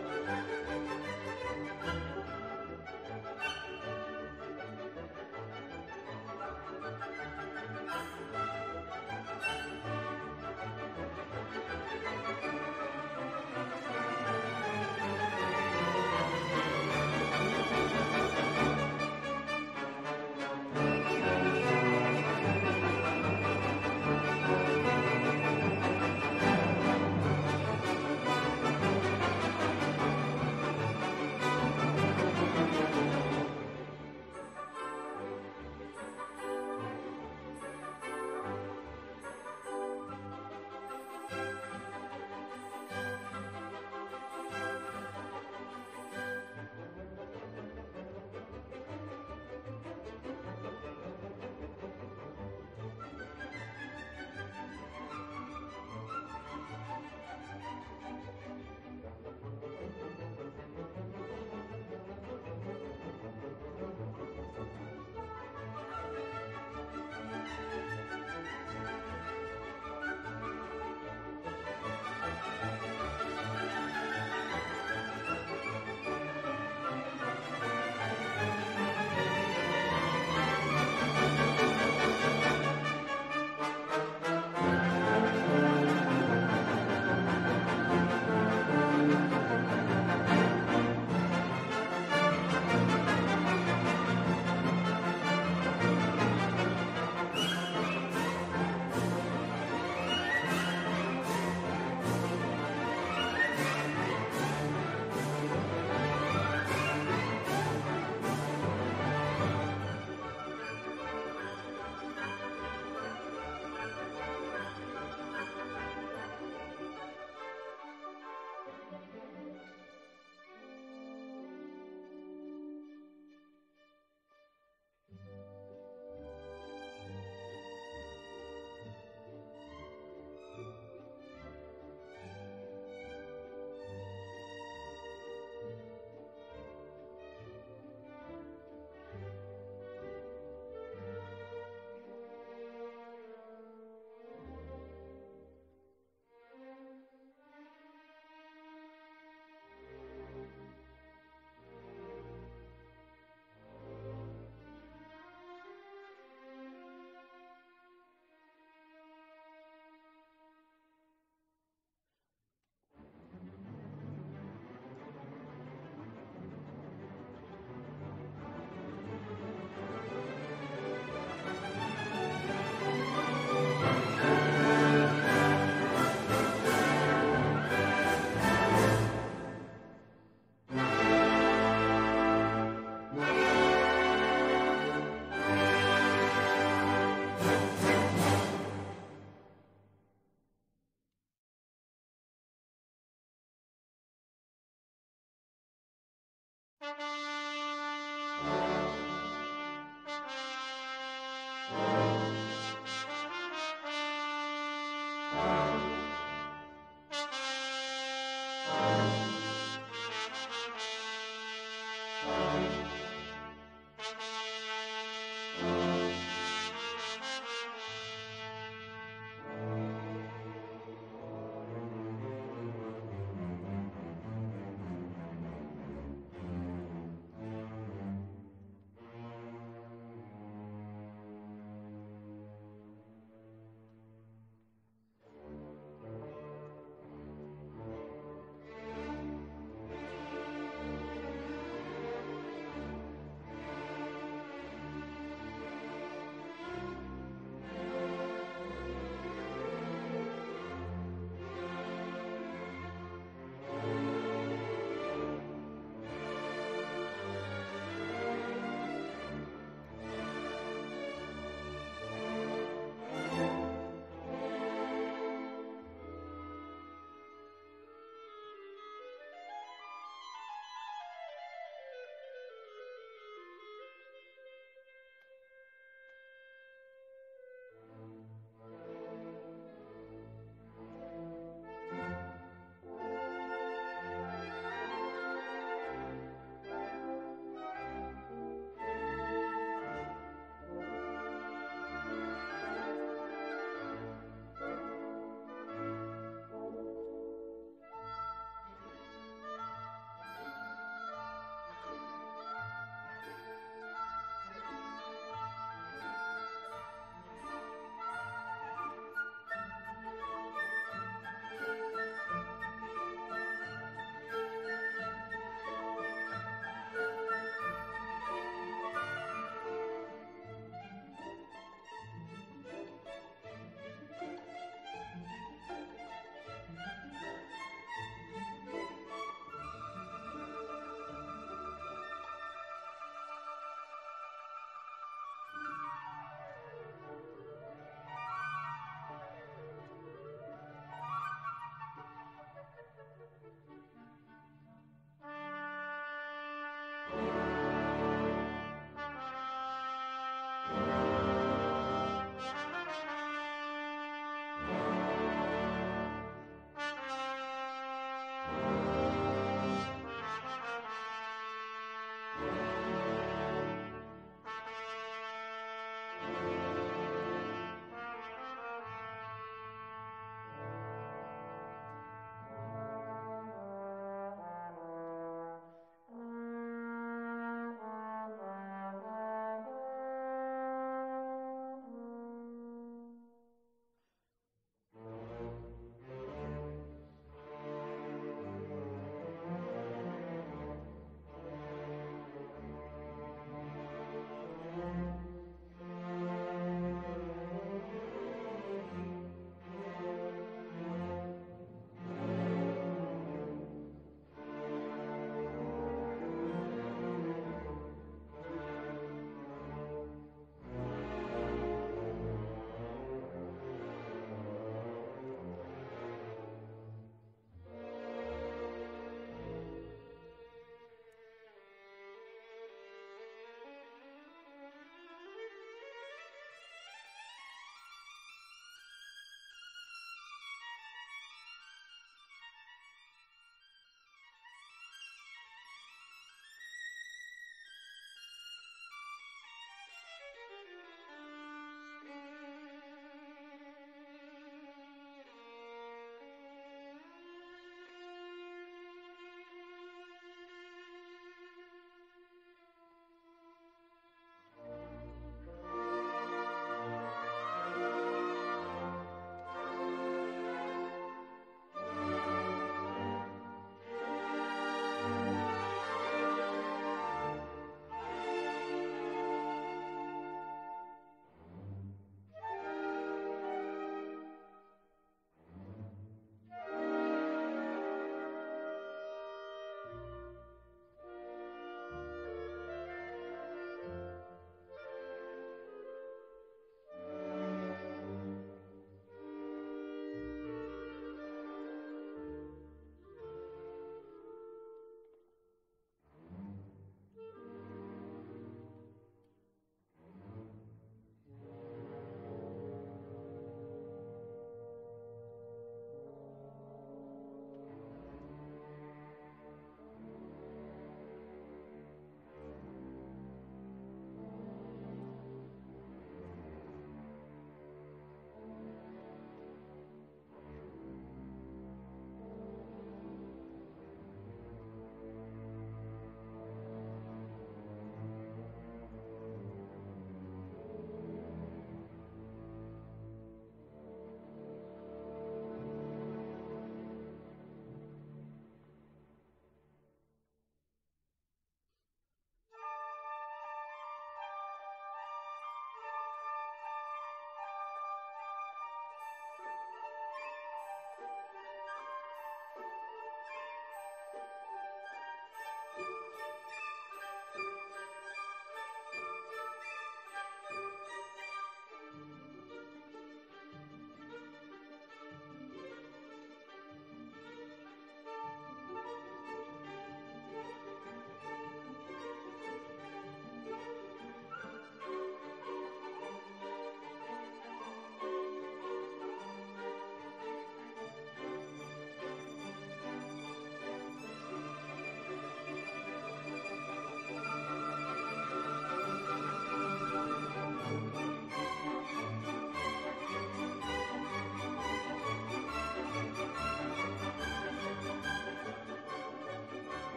Música